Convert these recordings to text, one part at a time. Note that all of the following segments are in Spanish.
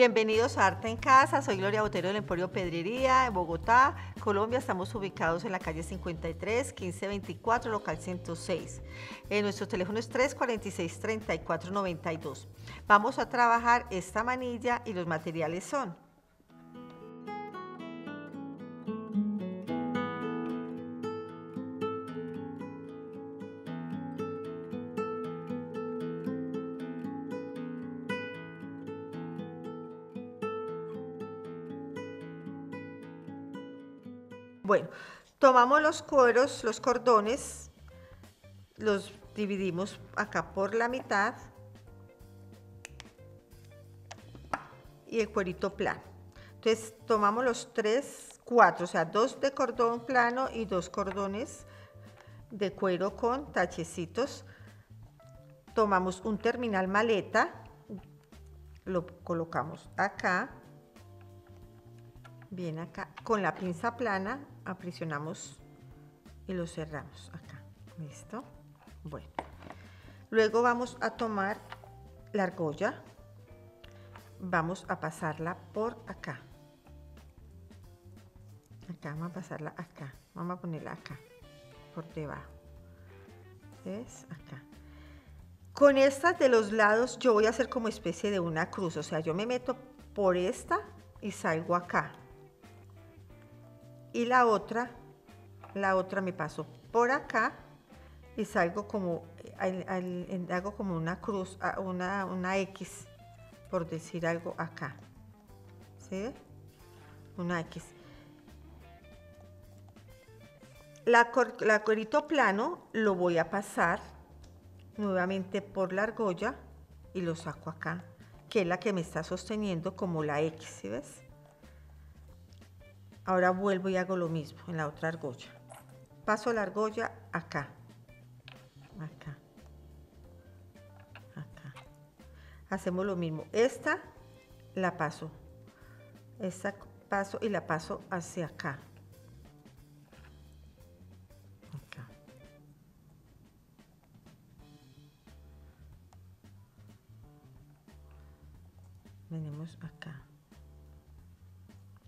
Bienvenidos a Arte en Casa, soy Gloria Botero del Emporio Pedrería en Bogotá, Colombia. Estamos ubicados en la calle 53, 1524, local 106. Eh, nuestro teléfono es 346-3492. Vamos a trabajar esta manilla y los materiales son Bueno, tomamos los cueros, los cordones, los dividimos acá por la mitad y el cuerito plano. Entonces tomamos los tres, cuatro, o sea, dos de cordón plano y dos cordones de cuero con tachecitos. Tomamos un terminal maleta, lo colocamos acá, bien acá, con la pinza plana aprisionamos y lo cerramos acá. ¿Listo? Bueno. Luego vamos a tomar la argolla. Vamos a pasarla por acá. Acá, vamos a pasarla acá. Vamos a ponerla acá, por debajo. ¿Ves? Acá. Con estas de los lados yo voy a hacer como especie de una cruz. O sea, yo me meto por esta y salgo acá y la otra, la otra me paso por acá y salgo como, hago como una cruz, una, una X, por decir algo acá. ¿Sí? Una X. La, la cuerito plano lo voy a pasar nuevamente por la argolla y lo saco acá, que es la que me está sosteniendo como la X, ¿sí ves? Ahora vuelvo y hago lo mismo en la otra argolla. Paso la argolla acá. Acá. Acá. Hacemos lo mismo. Esta la paso. Esta paso y la paso hacia acá. Acá. Venimos acá.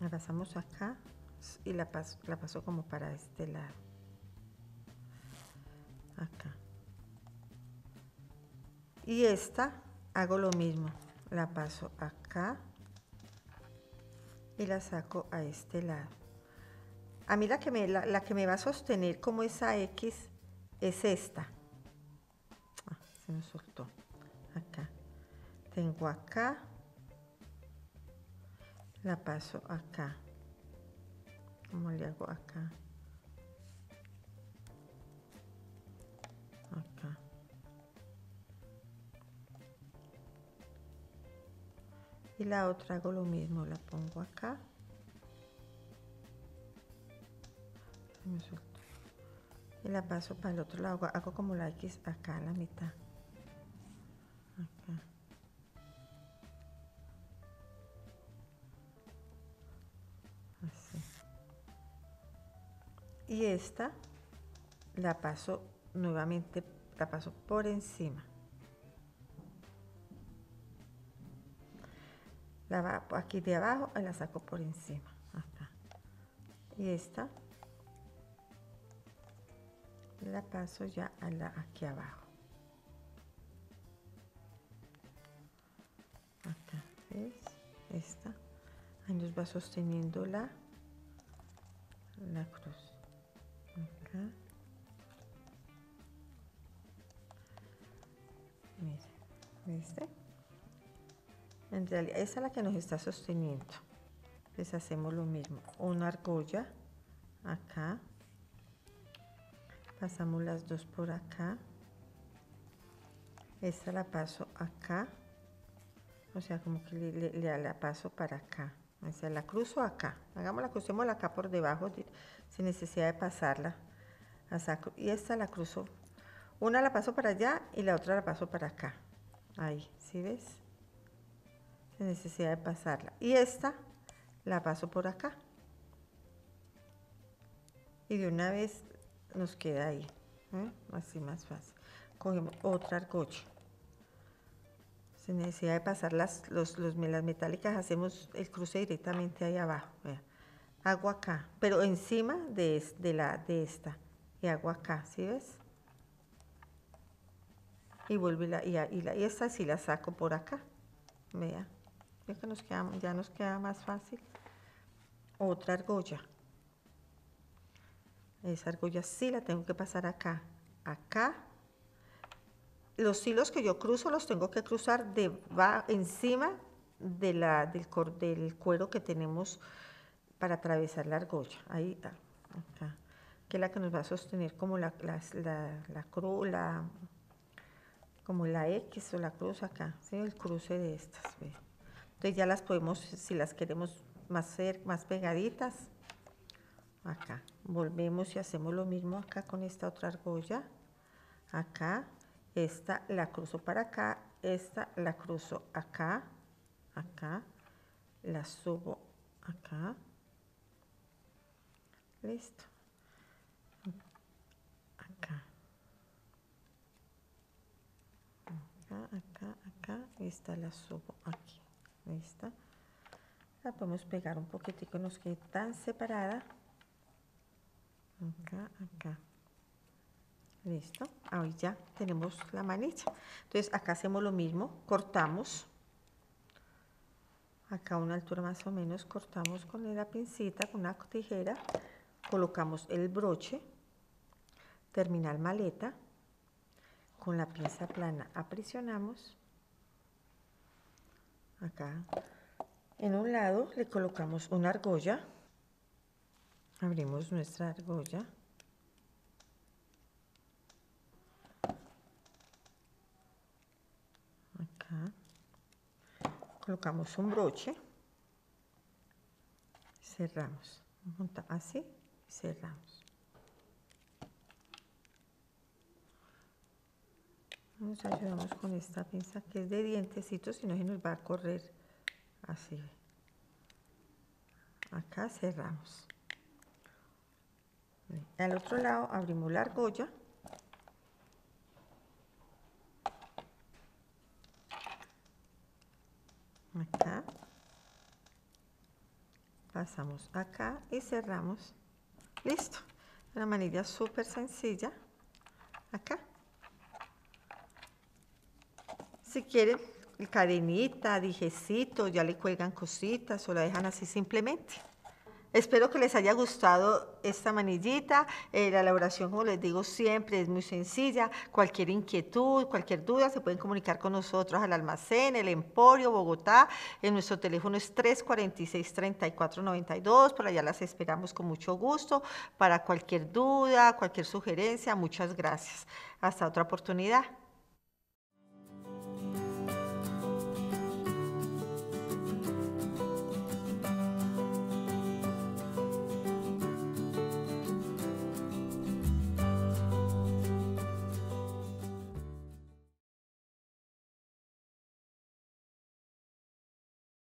La pasamos acá y la paso, la paso como para este lado. Acá. Y esta hago lo mismo. La paso acá y la saco a este lado. A mí la que me, la, que me va a sostener como esa X es esta. Ah, se me soltó. Acá. Tengo acá. La paso acá. Como le hago acá acá. Y la otra hago lo mismo la pongo acá. Y la paso para el otro lado. Hago como la X acá a la mitad y esta la paso nuevamente, la paso por encima. La va aquí de abajo y la saco por encima. Y esta la paso ya a la aquí abajo. Acá, ¿ves? Esta. Ahí nos va sosteniendo la, la cruz. ¿Viste? En realidad, esa es la que nos está sosteniendo. Entonces hacemos lo mismo. Una argolla acá. Pasamos las dos por acá. Esta la paso acá. O sea, como que le, la paso para acá. O sea, la cruzo acá. Hagamos la crucémosla acá por debajo sin necesidad de pasarla. Y esta la cruzo. Una la paso para allá y la otra la paso para acá. Ahí, ¿sí ves? Sin necesidad de pasarla. Y esta la paso por acá. Y de una vez nos queda ahí. ¿eh? Así más fácil. Cogemos otra argolla. sin necesidad de pasar las, los, las metálicas, hacemos el cruce directamente ahí abajo. Hago acá, pero encima de, de, la, de esta. Y hago acá, ¿sí ves? Y vuelvo y, la, y, y, esta sí la saco por acá. Vea, ya, que nos queda, ya nos queda más fácil. Otra argolla. Esa argolla sí la tengo que pasar acá. Acá los hilos que yo cruzo los tengo que cruzar de, va encima de la, del, del, cuero que tenemos para atravesar la argolla. Ahí, acá, que la que nos va a sostener como la, la, la, cruz, la, como la X o la cruz acá, ¿sí? el cruce de estas. Entonces ya las podemos, si las queremos más, ser, más pegaditas, acá. Volvemos y hacemos lo mismo acá con esta otra argolla, acá, esta la cruzo para acá, esta la cruzo acá, acá, la subo acá, listo, acá, acá, acá, acá, esta la subo aquí, esta, la podemos pegar un poquitico, nos quede tan separada, acá, acá. Listo, ahí ya tenemos la manilla. Entonces acá hacemos lo mismo, cortamos. Acá una altura más o menos cortamos con la pincita, con una tijera. Colocamos el broche, terminal maleta. Con la pinza plana aprisionamos. Acá en un lado le colocamos una argolla. Abrimos nuestra argolla. colocamos un broche, cerramos, así y cerramos. Nos ayudamos con esta pinza que es de dientecitos si no se nos va a correr. Así. Acá cerramos. Al otro lado abrimos la argolla. Acá. Pasamos acá y cerramos. Listo. Una manilla súper sencilla. Acá si quieren cadenita, dijecito, ya le cuelgan cositas o la dejan así simplemente Espero que les haya gustado esta manillita. Eh, la elaboración, como les digo siempre, es muy sencilla. Cualquier inquietud, cualquier duda, se pueden comunicar con nosotros al almacén, el Emporio, Bogotá. En nuestro teléfono es 346-3492. Por allá las esperamos con mucho gusto. Para cualquier duda, cualquier sugerencia, muchas gracias. Hasta otra oportunidad.